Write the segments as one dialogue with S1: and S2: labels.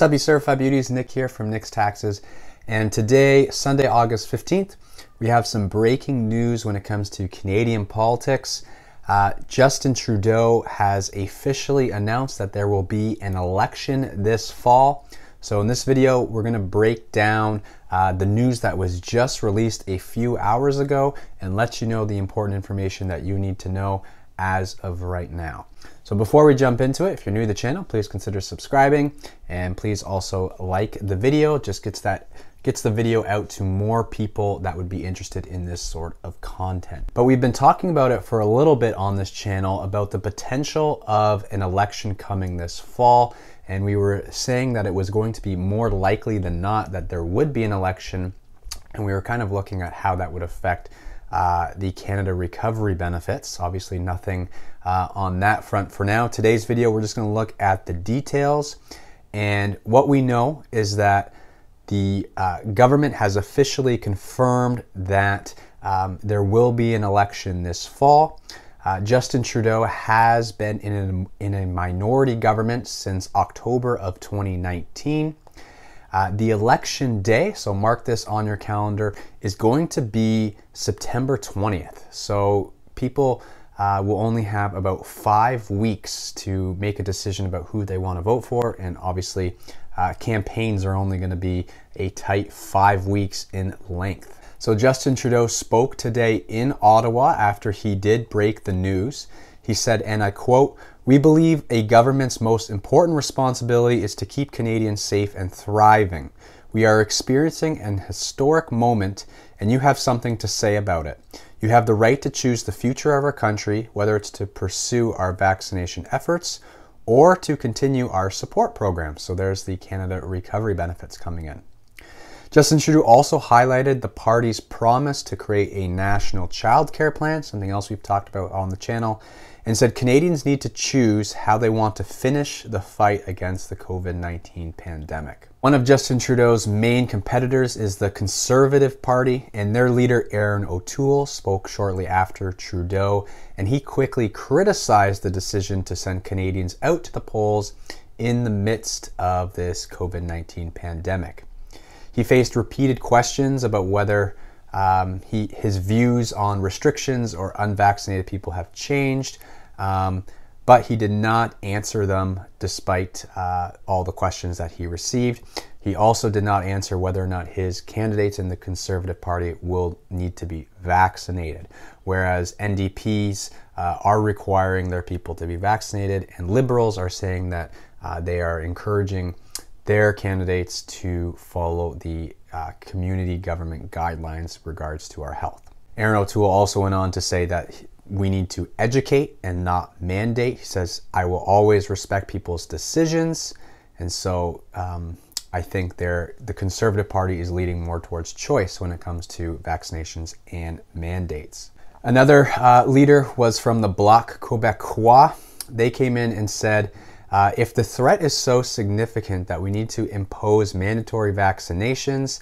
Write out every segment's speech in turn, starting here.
S1: You certified beauties? Nick here from Nick's Taxes. And today, Sunday, August 15th, we have some breaking news when it comes to Canadian politics. Uh, Justin Trudeau has officially announced that there will be an election this fall. So, in this video, we're going to break down uh, the news that was just released a few hours ago and let you know the important information that you need to know as of right now. So before we jump into it, if you're new to the channel, please consider subscribing and please also like the video. It just gets that gets the video out to more people that would be interested in this sort of content. But we've been talking about it for a little bit on this channel about the potential of an election coming this fall. And we were saying that it was going to be more likely than not that there would be an election. And we were kind of looking at how that would affect uh, the Canada Recovery benefits. Obviously, nothing uh, on that front for now. Today's video, we're just going to look at the details. And what we know is that the uh, government has officially confirmed that um, there will be an election this fall. Uh, Justin Trudeau has been in a, in a minority government since October of 2019. Uh, the election day, so mark this on your calendar, is going to be September 20th. So people uh, will only have about five weeks to make a decision about who they want to vote for. And obviously, uh, campaigns are only going to be a tight five weeks in length. So Justin Trudeau spoke today in Ottawa after he did break the news. He said, and I quote, we believe a government's most important responsibility is to keep Canadians safe and thriving. We are experiencing an historic moment, and you have something to say about it. You have the right to choose the future of our country, whether it's to pursue our vaccination efforts or to continue our support programs. So there's the Canada Recovery benefits coming in. Justin Trudeau also highlighted the party's promise to create a national child care plan, something else we've talked about on the channel, and said Canadians need to choose how they want to finish the fight against the COVID 19 pandemic. One of Justin Trudeau's main competitors is the Conservative Party, and their leader, Erin O'Toole, spoke shortly after Trudeau, and he quickly criticized the decision to send Canadians out to the polls in the midst of this COVID 19 pandemic. He faced repeated questions about whether um, he, his views on restrictions or unvaccinated people have changed, um, but he did not answer them despite uh, all the questions that he received. He also did not answer whether or not his candidates in the Conservative Party will need to be vaccinated, whereas NDPs uh, are requiring their people to be vaccinated, and Liberals are saying that uh, they are encouraging their candidates to follow the uh, community government guidelines regards to our health. Erin O'Toole also went on to say that we need to educate and not mandate. He says, I will always respect people's decisions. And so um, I think the Conservative Party is leading more towards choice when it comes to vaccinations and mandates. Another uh, leader was from the Bloc Québécois. They came in and said, uh, if the threat is so significant that we need to impose mandatory vaccinations,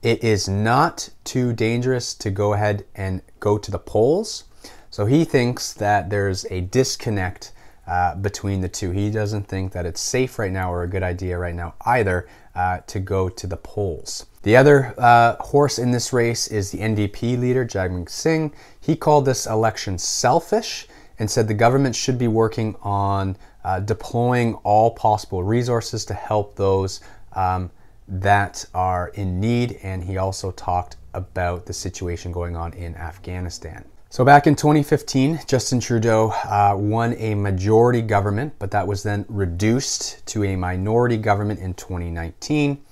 S1: it is not too dangerous to go ahead and go to the polls. So he thinks that there's a disconnect uh, between the two. He doesn't think that it's safe right now or a good idea right now either uh, to go to the polls. The other uh, horse in this race is the NDP leader, Jagmeet Singh. He called this election selfish and said the government should be working on uh, deploying all possible resources to help those um, that are in need. And he also talked about the situation going on in Afghanistan. So back in 2015, Justin Trudeau uh, won a majority government, but that was then reduced to a minority government in 2019.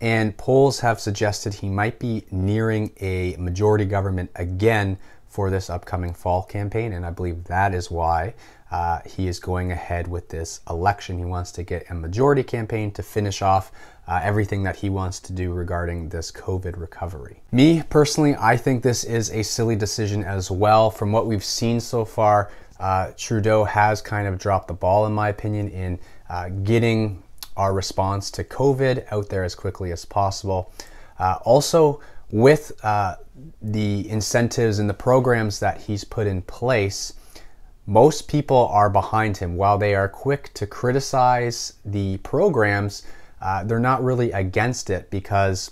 S1: And polls have suggested he might be nearing a majority government again for this upcoming fall campaign. And I believe that is why uh, he is going ahead with this election. He wants to get a majority campaign to finish off uh, everything that he wants to do regarding this COVID recovery. Me personally, I think this is a silly decision as well. From what we've seen so far, uh, Trudeau has kind of dropped the ball, in my opinion, in uh, getting our response to COVID out there as quickly as possible. Uh, also, with uh, the incentives and the programs that he's put in place, most people are behind him. While they are quick to criticize the programs, uh, they're not really against it because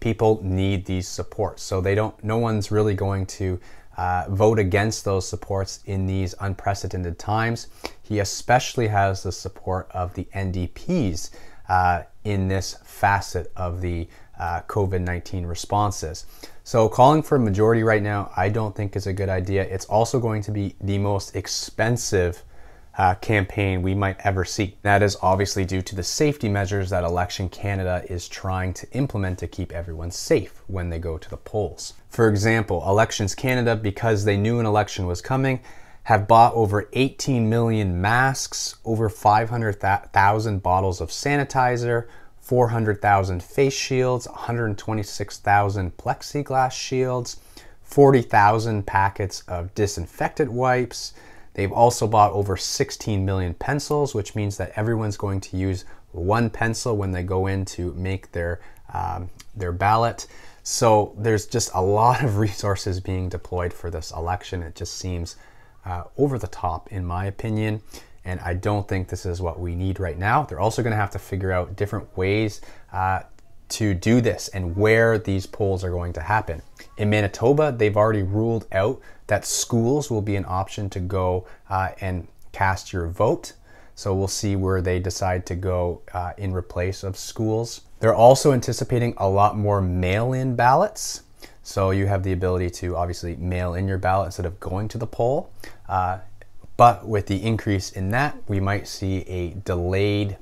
S1: people need these supports. So they don't. No one's really going to uh, vote against those supports in these unprecedented times. He especially has the support of the NDPs uh, in this facet of the uh, COVID 19 responses. So, calling for a majority right now, I don't think is a good idea. It's also going to be the most expensive uh, campaign we might ever see. That is obviously due to the safety measures that Election Canada is trying to implement to keep everyone safe when they go to the polls. For example, Elections Canada, because they knew an election was coming, have bought over 18 million masks, over 500,000 bottles of sanitizer, 400,000 face shields, 126,000 plexiglass shields, 40,000 packets of disinfectant wipes, They've also bought over 16 million pencils, which means that everyone's going to use one pencil when they go in to make their, um, their ballot. So there's just a lot of resources being deployed for this election. It just seems uh, over the top, in my opinion. And I don't think this is what we need right now. They're also going to have to figure out different ways uh, to do this and where these polls are going to happen. In Manitoba, they've already ruled out that schools will be an option to go uh, and cast your vote. So we'll see where they decide to go uh, in replace of schools. They're also anticipating a lot more mail in ballots. So you have the ability to obviously mail in your ballot instead of going to the poll. Uh, but with the increase in that, we might see a delayed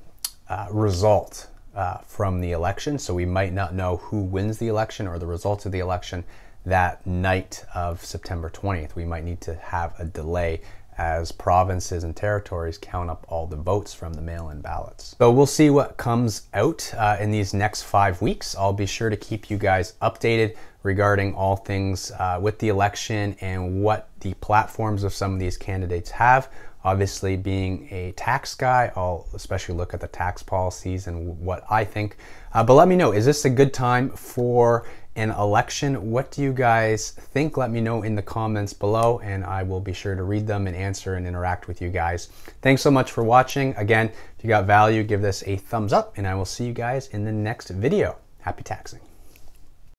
S1: uh, result uh, from the election. So we might not know who wins the election or the results of the election that night of September 20th. We might need to have a delay as provinces and territories count up all the votes from the mail in ballots. So we'll see what comes out uh, in these next five weeks. I'll be sure to keep you guys updated regarding all things uh, with the election and what the platforms of some of these candidates have. Obviously, being a tax guy, I'll especially look at the tax policies and what I think. Uh, but let me know is this a good time for an election? What do you guys think? Let me know in the comments below, and I will be sure to read them and answer and interact with you guys. Thanks so much for watching. Again, if you got value, give this a thumbs up, and I will see you guys in the next video. Happy taxing.